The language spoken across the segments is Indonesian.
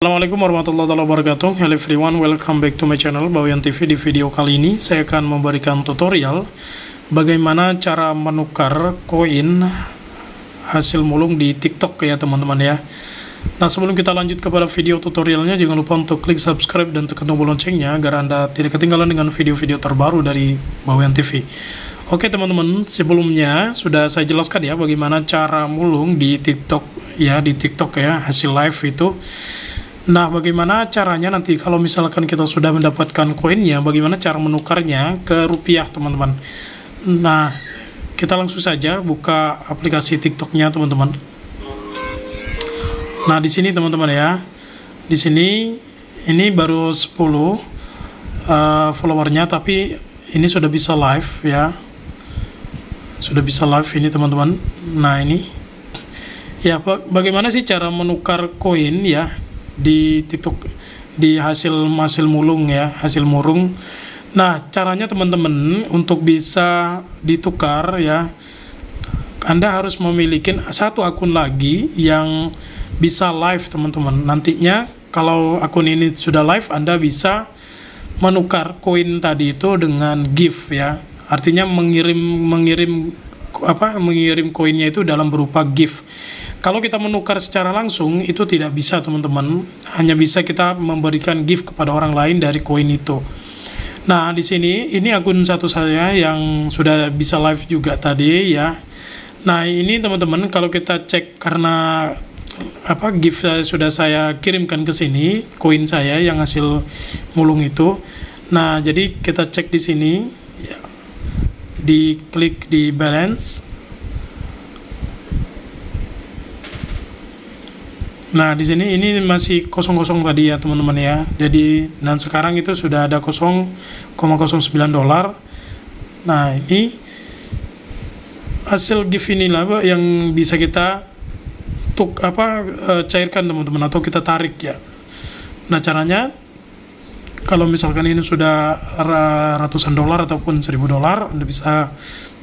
Assalamualaikum warahmatullahi wabarakatuh. Hello everyone, welcome back to my channel Bawian TV Di video kali ini saya akan memberikan tutorial Bagaimana cara menukar koin hasil mulung di tiktok ya teman-teman ya. Nah sebelum kita lanjut kepada video tutorialnya Jangan lupa untuk klik subscribe dan tekan tombol loncengnya Agar anda tidak ketinggalan dengan video-video terbaru dari Bawian TV Oke teman-teman sebelumnya sudah saya jelaskan ya Bagaimana cara mulung di tiktok ya Di tiktok ya hasil live itu Nah, bagaimana caranya nanti kalau misalkan kita sudah mendapatkan koinnya, bagaimana cara menukarnya ke rupiah, teman-teman? Nah, kita langsung saja buka aplikasi TikToknya, teman-teman. Nah, di sini teman-teman ya. Di sini ini baru 10 uh, followernya, tapi ini sudah bisa live ya. Sudah bisa live ini, teman-teman. Nah, ini ya bagaimana sih cara menukar koin ya di TikTok di hasil hasil mulung ya, hasil murung. Nah, caranya teman-teman untuk bisa ditukar ya Anda harus memiliki satu akun lagi yang bisa live teman-teman. Nantinya kalau akun ini sudah live Anda bisa menukar koin tadi itu dengan gift ya. Artinya mengirim mengirim apa mengirim koinnya itu dalam berupa gift. Kalau kita menukar secara langsung itu tidak bisa teman-teman, hanya bisa kita memberikan gift kepada orang lain dari koin itu. Nah di sini ini akun satu saya yang sudah bisa live juga tadi ya. Nah ini teman-teman kalau kita cek karena apa gift sudah saya kirimkan ke sini koin saya yang hasil mulung itu. Nah jadi kita cek di sini, ya, di klik di balance Nah, di sini ini masih kosong-kosong tadi ya, teman-teman ya. Jadi, dan sekarang itu sudah ada 0,09 dolar. Nah, ini hasil gift inilah yang bisa kita tuk apa e, cairkan teman-teman atau kita tarik ya. Nah, caranya kalau misalkan ini sudah ratusan dolar ataupun 1000 dolar, Anda bisa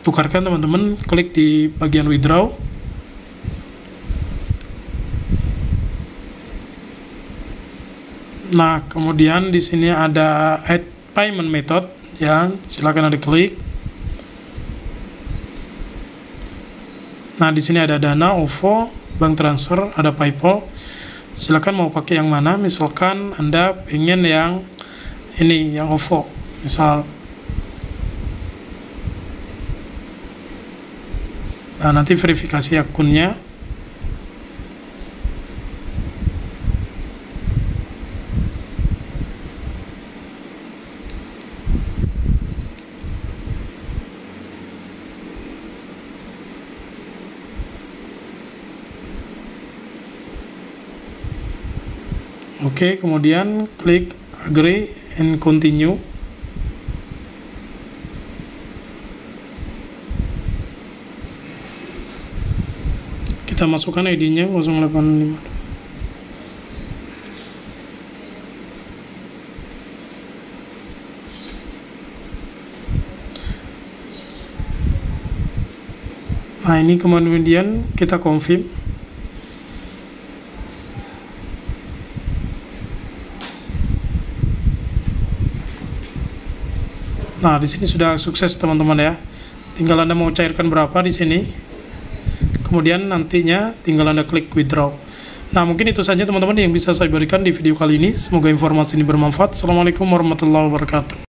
tukarkan teman-teman, klik di bagian withdraw Nah, kemudian di sini ada add payment method ya, silakan ada klik. Nah, di sini ada Dana, OVO, bank transfer, ada PayPal. Silakan mau pakai yang mana? Misalkan Anda ingin yang ini, yang OVO. Misal Nah, nanti verifikasi akunnya Oke, kemudian klik agree and continue. Kita masukkan ID-nya 085. Nah, ini kemudian kita confirm. Nah, di sini sudah sukses teman-teman ya. Tinggal Anda mau cairkan berapa di sini. Kemudian nantinya tinggal Anda klik withdraw. Nah, mungkin itu saja teman-teman yang bisa saya berikan di video kali ini. Semoga informasi ini bermanfaat. Assalamualaikum warahmatullahi wabarakatuh.